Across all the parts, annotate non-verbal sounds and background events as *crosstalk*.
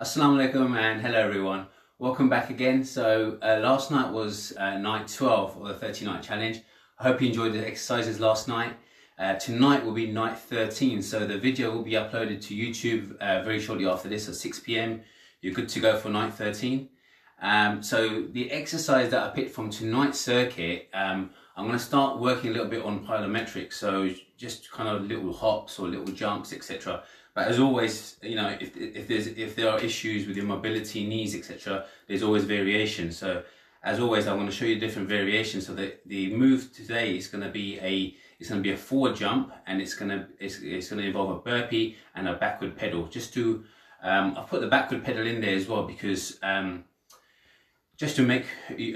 Assalamu alaikum and hello everyone. Welcome back again. So uh, last night was uh, night 12 of the 30 night challenge. I hope you enjoyed the exercises last night. Uh, tonight will be night 13. So the video will be uploaded to YouTube uh, very shortly after this at 6 p.m. You're good to go for night 13. Um, so the exercise that I picked from tonight's circuit, um, I'm going to start working a little bit on plyometrics. So just kind of little hops or little jumps, etc. But as always, you know, if, if there's if there are issues with your mobility, knees, etc., there's always variation. So as always, I'm going to show you different variations. So the, the move today is going to be a it's going to be a forward jump, and it's going to it's, it's going to involve a burpee and a backward pedal. Just to um, I've put the backward pedal in there as well because um, just to make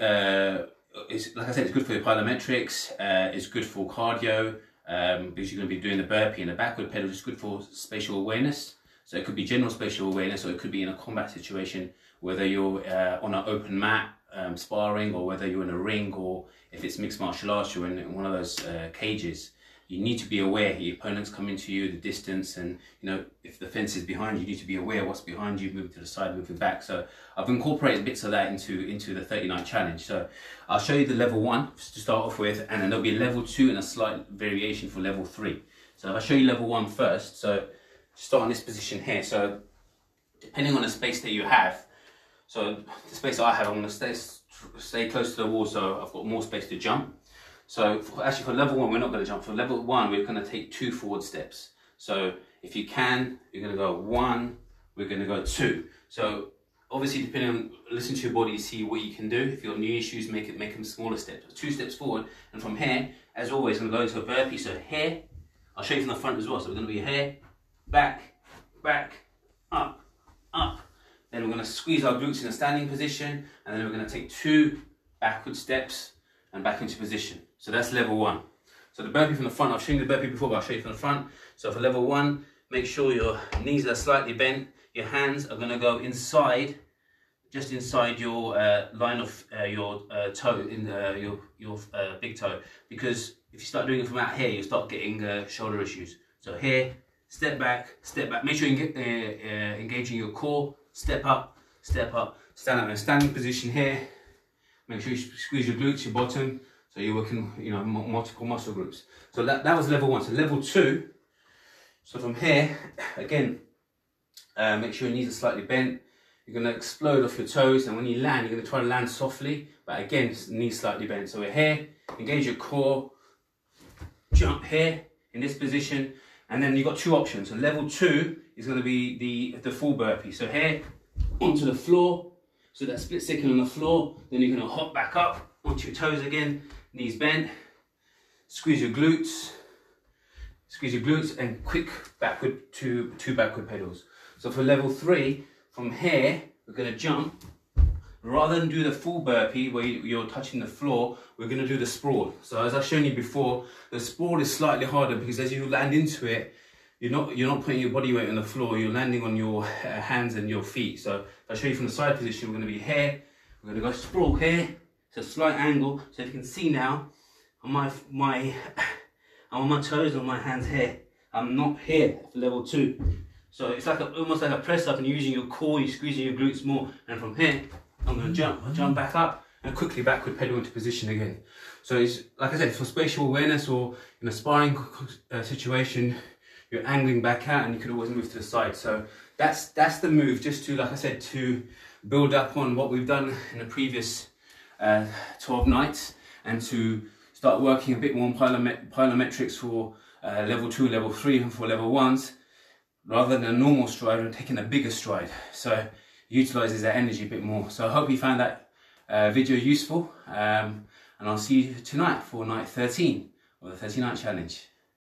uh, it's like I said, it's good for the plyometrics. Uh, it's good for cardio um, because you're going to be doing the burpee and the backward pedal It's good for spatial awareness. So it could be general spatial awareness or it could be in a combat situation, whether you're uh, on an open mat um, sparring or whether you're in a ring or if it's mixed martial arts, you're in one of those uh, cages you need to be aware your opponent's coming to you, the distance, and you know if the fence is behind you, you need to be aware what's behind you, move to the side, moving back. So I've incorporated bits of that into into the 30 night challenge. So I'll show you the level one to start off with, and then there'll be level two and a slight variation for level three. So if I show you level one first, so start in this position here. So depending on the space that you have, so the space that I have, I'm going to stay stay close to the wall, so I've got more space to jump. So for, actually for level one, we're not going to jump. For level one, we're going to take two forward steps. So if you can, you're going to go one, we're going to go two. So obviously depending on, listen to your body, see what you can do. If you've got new issues, make it make them smaller steps. Two steps forward, and from here, as always, I'm going to go into a burpee. So here, I'll show you from the front as well. So we're going to be here, back, back, up, up. Then we're going to squeeze our glutes in a standing position, and then we're going to take two backward steps and back into position. So that's level one. So the burpee from the front, I've shown you the burpee before, but I'll show you from the front. So for level one, make sure your knees are slightly bent. Your hands are gonna go inside, just inside your uh, line of uh, your uh, toe, in the, your, your uh, big toe. Because if you start doing it from out here, you start getting uh, shoulder issues. So here, step back, step back. Make sure you get uh, engaging your core, step up, step up, stand up in a standing position here. Make sure you squeeze your glutes, your bottom, so you're working, you know, multiple muscle groups. So that, that was level one. So level two, so from here, again, uh, make sure your knees are slightly bent. You're gonna explode off your toes, and when you land, you're gonna try to land softly, but again, knees slightly bent. So we're here, engage your core, jump here in this position, and then you've got two options. So level two is gonna be the, the full burpee. So here, onto the floor, so that split second on the floor, then you're gonna hop back up onto your toes again, knees bent, squeeze your glutes, squeeze your glutes and quick backward two, two backward pedals. So for level three, from here, we're gonna jump. Rather than do the full burpee where you're touching the floor, we're gonna do the sprawl. So as I've shown you before, the sprawl is slightly harder because as you land into it, you're not you're not putting your body weight on the floor, you're landing on your uh, hands and your feet. So if I show you from the side position, we're gonna be here, we're gonna go sprawl here, it's a slight angle. So if you can see now, on my my I'm *sighs* on my toes on my hands here. I'm not here for level two. So it's like a, almost like a press up and you're using your core, you're squeezing your glutes more. And from here, I'm gonna jump. Jump back up and quickly backward pedal into position again. So it's, like I said, for spatial awareness or in a sparring uh, situation, you're angling back out and you could always move to the side. So that's, that's the move just to, like I said, to build up on what we've done in the previous uh, 12 nights and to start working a bit more on plyomet plyometrics for uh, level 2, level 3 and for level 1s rather than a normal stride and taking a bigger stride. So utilizes that energy a bit more. So I hope you found that uh, video useful um, and I'll see you tonight for night 13 of the 30 night challenge.